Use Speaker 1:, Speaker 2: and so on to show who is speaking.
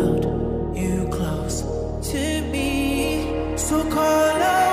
Speaker 1: you close to me. So call up.